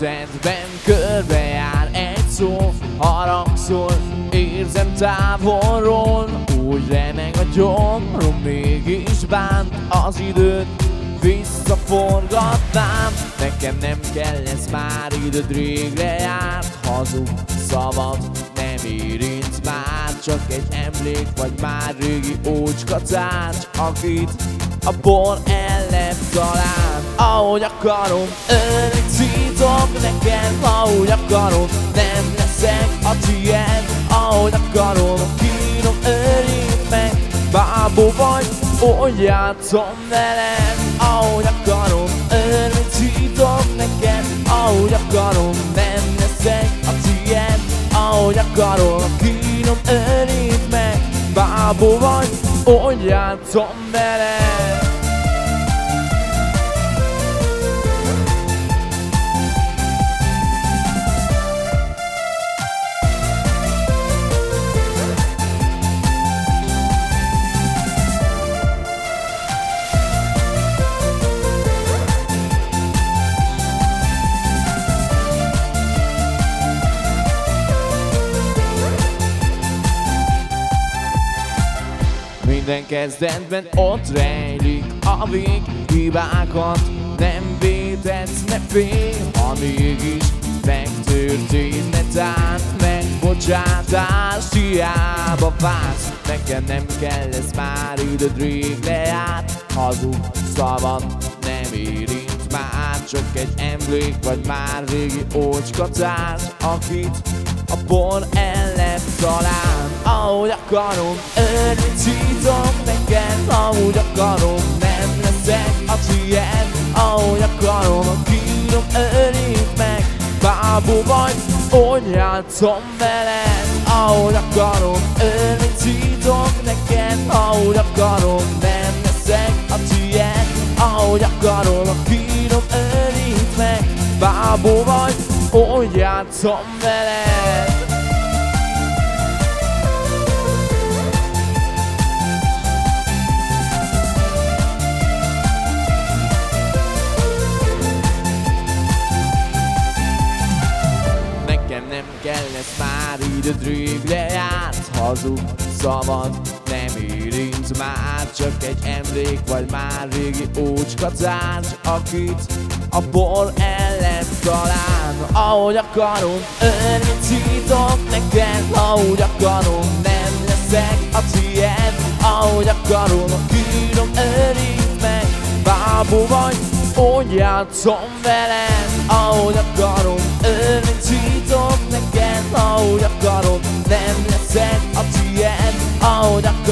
testedben körbejár egy szó Harangszol, érzem távolról Úgy remeg a gyomrom, mégis bánt az időt Visszaforgatnám Nekem nem kell ez már időd régre járt Hazug szavad nem érint már Csak egy emlék vagy már régi ócska tárgy Akit a bor ellen talán Ahogy akarom, ölni cítok neked Ahogy akarom, nem leszek a tiéd Ahogy akarom, kínom örít meg Bábó vagy, úgy játszom veled Ahogy akarom, ölni cítok neked Ahogy akarom, nem leszek a tiéd Ahogy akarom, kínom örít meg Bábó vagy, úgy játszom veled Minden kezdetben ott rejlik a vég Hibákat nem védhetsz, ne félj Ha mégis megtörténne tán Megbocsátás hiába vársz. Nekem nem kell ez már időd rég lejárt Hazug szavad nem érint már. Csak egy emlék vagy már régi ócska társ Akit a por ellen talán Ahogy akarom, örni cítok neked Ahogy akarom, nem leszek a tiéd Ahogy akarom, a kínom örít meg Bábú vagy, úgy játszom veled Ahogy akarom, örni cítok neked Ahogy akarom, nem leszek a tiéd Ahogy akarom, a kínom örít meg Bábú vagy, úgy játszom veled nem kell ez már időd rég lejárt Hazug szavad nem érint már Csak egy emlék vagy már régi ócska tárgy Akit a bor ellen talán Ahogy akarom, ölni cítok neked Ahogy akarom, nem leszek a tiéd. Ahogy akarom, a kínom örít meg Bábú vagy, úgy játszom veled. Ahogy akarom,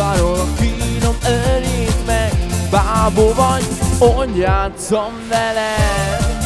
Akarom, a kínom örít meg Bábú vagy, úgy játszom veled